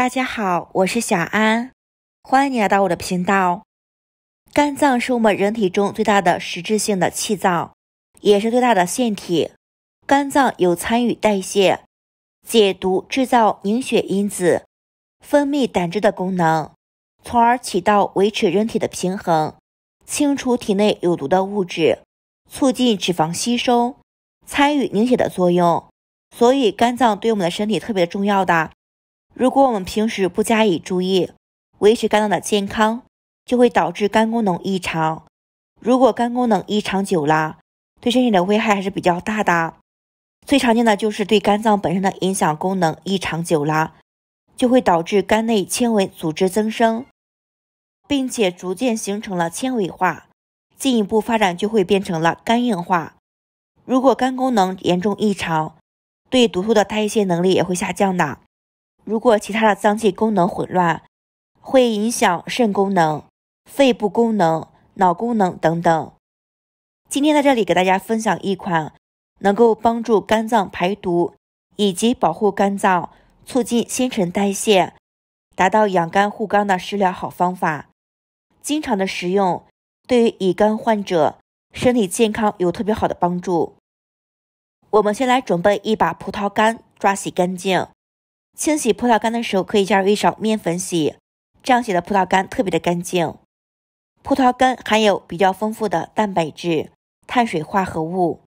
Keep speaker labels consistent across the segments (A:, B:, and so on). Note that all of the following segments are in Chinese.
A: 大家好，我是小安，欢迎你来到我的频道。肝脏是我们人体中最大的实质性的气脏，也是最大的腺体。肝脏有参与代谢、解毒、制造凝血因子、分泌胆汁的功能，从而起到维持人体的平衡、清除体内有毒的物质、促进脂肪吸收、参与凝血的作用。所以，肝脏对我们的身体特别重要的。如果我们平时不加以注意，维持肝脏的健康，就会导致肝功能异常。如果肝功能异常久了，对身体的危害还是比较大的。最常见的就是对肝脏本身的影响功能异常久了，就会导致肝内纤维组织增生，并且逐渐形成了纤维化，进一步发展就会变成了肝硬化。如果肝功能严重异常，对毒素的代谢能力也会下降的。如果其他的脏器功能混乱，会影响肾功能、肺部功能、脑功能等等。今天在这里给大家分享一款能够帮助肝脏排毒以及保护肝脏、促进新陈代谢、达到养肝护肝的食疗好方法。经常的食用，对于乙肝患者身体健康有特别好的帮助。我们先来准备一把葡萄干，抓洗干净。清洗葡萄干的时候，可以加入一勺面粉洗，这样洗的葡萄干特别的干净。葡萄干含有比较丰富的蛋白质、碳水化合物、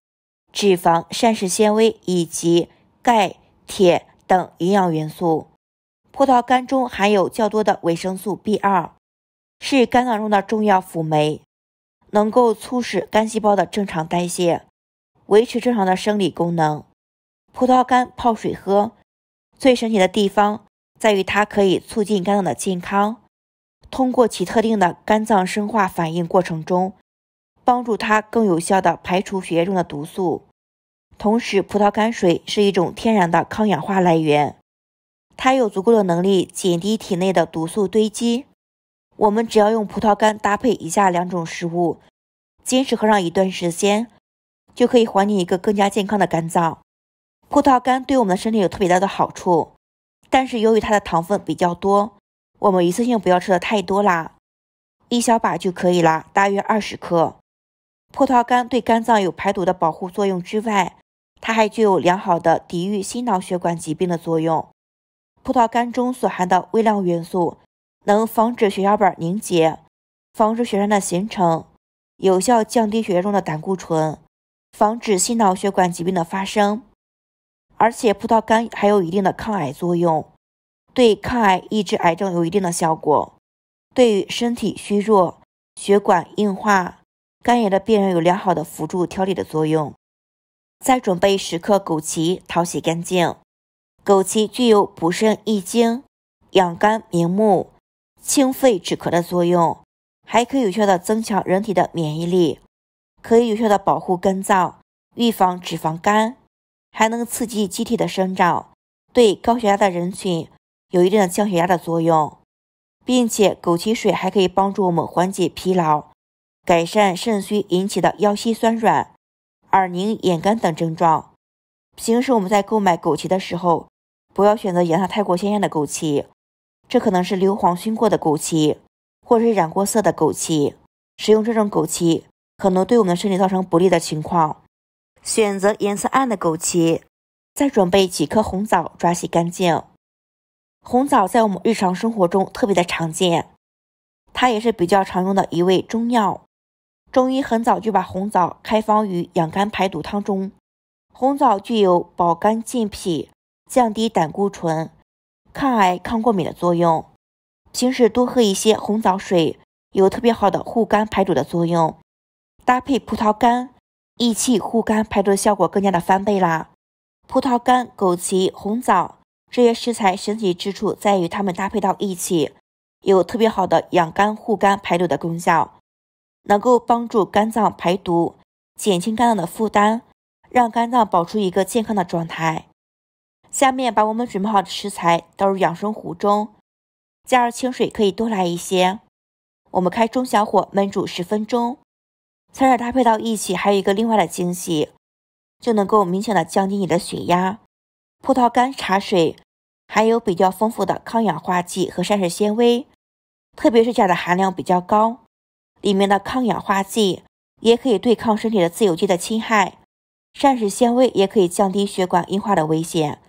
A: 脂肪、膳食纤维以及钙、铁等营养元素。葡萄干中含有较多的维生素 B 二，是肝脏中的重要辅酶，能够促使肝细胞的正常代谢，维持正常的生理功能。葡萄干泡水喝。最神奇的地方在于，它可以促进肝脏的健康。通过其特定的肝脏生化反应过程中，帮助它更有效地排除血液中的毒素。同时，葡萄干水是一种天然的抗氧化来源，它有足够的能力减低体内的毒素堆积。我们只要用葡萄干搭配以下两种食物，坚持喝上一段时间，就可以还你一个更加健康的肝脏。葡萄干对我们的身体有特别大的好处，但是由于它的糖分比较多，我们一次性不要吃的太多啦，一小把就可以了，大约二十克。葡萄干对肝脏有排毒的保护作用之外，它还具有良好的抵御心脑血管疾病的作用。葡萄干中所含的微量元素能防止血小板凝结，防止血栓的形成，有效降低血液中的胆固醇，防止心脑血管疾病的发生。而且葡萄干还有一定的抗癌作用，对抗癌、抑制癌症有一定的效果。对于身体虚弱、血管硬化、肝炎的病人有良好的辅助调理的作用。再准备十克枸杞，淘洗干净。枸杞具有补肾益精、养肝明目、清肺止咳的作用，还可以有效的增强人体的免疫力，可以有效的保护肝脏，预防脂肪肝。还能刺激机体的生长，对高血压的人群有一定的降血压的作用，并且枸杞水还可以帮助我们缓解疲劳，改善肾虚引起的腰膝酸软、耳鸣、眼干等症状。平时我们在购买枸杞的时候，不要选择颜色太过鲜艳的枸杞，这可能是硫磺熏过的枸杞，或者是染过色的枸杞。使用这种枸杞可能对我们的身体造成不利的情况。选择颜色暗的枸杞，再准备几颗红枣，抓洗干净。红枣在我们日常生活中特别的常见，它也是比较常用的一味中药。中医很早就把红枣开方于养肝排毒汤中。红枣具有保肝健脾、降低胆固醇、抗癌抗过敏的作用。平时多喝一些红枣水，有特别好的护肝排毒的作用。搭配葡萄干。益气护肝排毒的效果更加的翻倍啦！葡萄干、枸杞、红枣这些食材神奇之处在于它们搭配到一起，有特别好的养肝护肝排毒的功效，能够帮助肝脏排毒，减轻肝脏的负担，让肝脏保持一个健康的状态。下面把我们准备好的食材倒入养生壶中，加入清水可以多来一些。我们开中小火焖煮十分钟。菜菜搭配到一起，还有一个另外的惊喜，就能够明显的降低你的血压。葡萄干茶水含有比较丰富的抗氧化剂和膳食纤维，特别是钾的含量比较高。里面的抗氧化剂也可以对抗身体的自由基的侵害，膳食纤维也可以降低血管硬化的危险，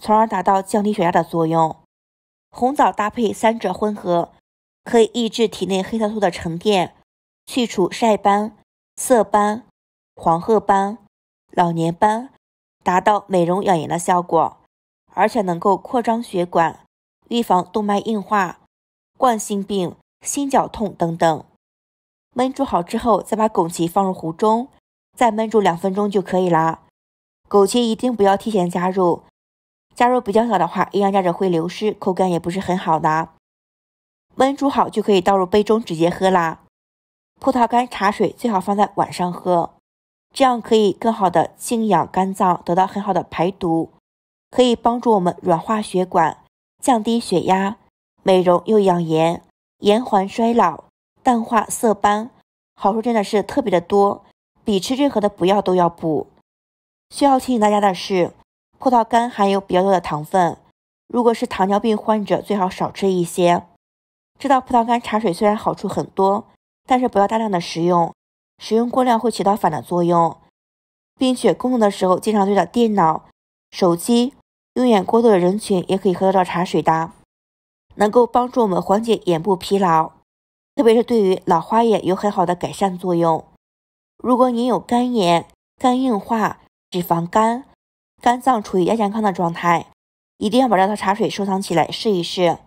A: 从而达到降低血压的作用。红枣搭配三者混合，可以抑制体内黑色素的沉淀，去除晒斑、色斑、黄褐斑、老年斑，达到美容养颜的效果。而且能够扩张血管，预防动脉硬化、冠心病、心绞痛等等。焖煮好之后，再把枸杞放入壶中，再焖煮两分钟就可以啦。枸杞一定不要提前加入，加入比较少的话，营养价值会流失，口感也不是很好的。焖煮好就可以倒入杯中直接喝啦。葡萄干茶水最好放在晚上喝，这样可以更好的静养肝脏，得到很好的排毒。可以帮助我们软化血管，降低血压，美容又养颜，延缓衰老，淡化色斑，好处真的是特别的多，比吃任何的补药都要补。需要提醒大家的是，葡萄干含有比较多的糖分，如果是糖尿病患者，最好少吃一些。知道葡萄干茶水虽然好处很多，但是不要大量的食用，食用过量会起到反的作用，并且工作的时候经常对着电脑、手机。用眼过度的人群也可以喝得到茶水的，能够帮助我们缓解眼部疲劳，特别是对于老花眼有很好的改善作用。如果您有干眼、肝硬化、脂肪肝、肝脏处于亚健康的状态，一定要把这套茶水收藏起来试一试。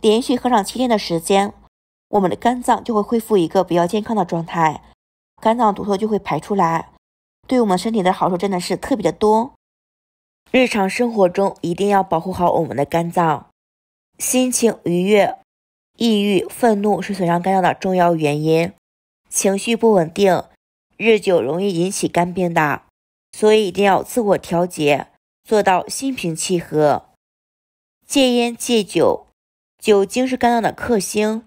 A: 连续喝上七天的时间，我们的肝脏就会恢复一个比较健康的状态，肝脏毒素就会排出来，对我们身体的好处真的是特别的多。日常生活中一定要保护好我们的肝脏。心情愉悦、抑郁、愤怒是损伤肝脏的重要原因。情绪不稳定，日久容易引起肝病的，所以一定要自我调节，做到心平气和。戒烟戒酒，酒精是肝脏的克星，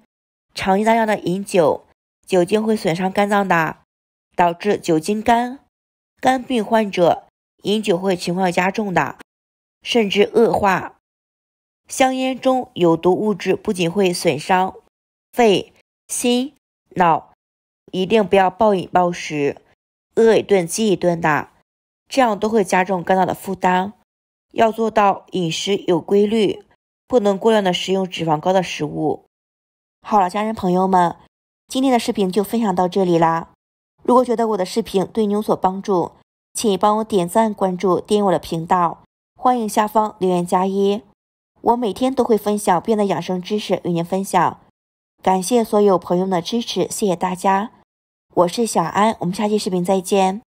A: 长期大量的饮酒，酒精会损伤肝脏的，导致酒精肝。肝病患者。饮酒会情况加重的，甚至恶化。香烟中有毒物质不仅会损伤肺、心、脑，一定不要暴饮暴食，饿一顿饥一顿的，这样都会加重肝脏的负担。要做到饮食有规律，不能过量的食用脂肪高的食物。好了，家人朋友们，今天的视频就分享到这里啦。如果觉得我的视频对你有所帮助，请帮我点赞、关注、订阅我的频道，欢迎下方留言加一。我每天都会分享变的养生知识与您分享，感谢所有朋友的支持，谢谢大家。我是小安，我们下期视频再见。